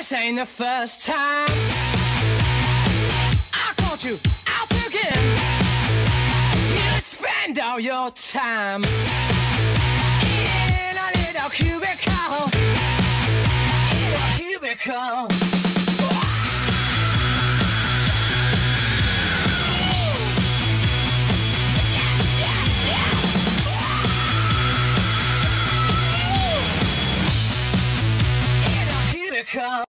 This ain't the first time I caught you out again. You spend all your time in a little cubicle. In a cubicle. come.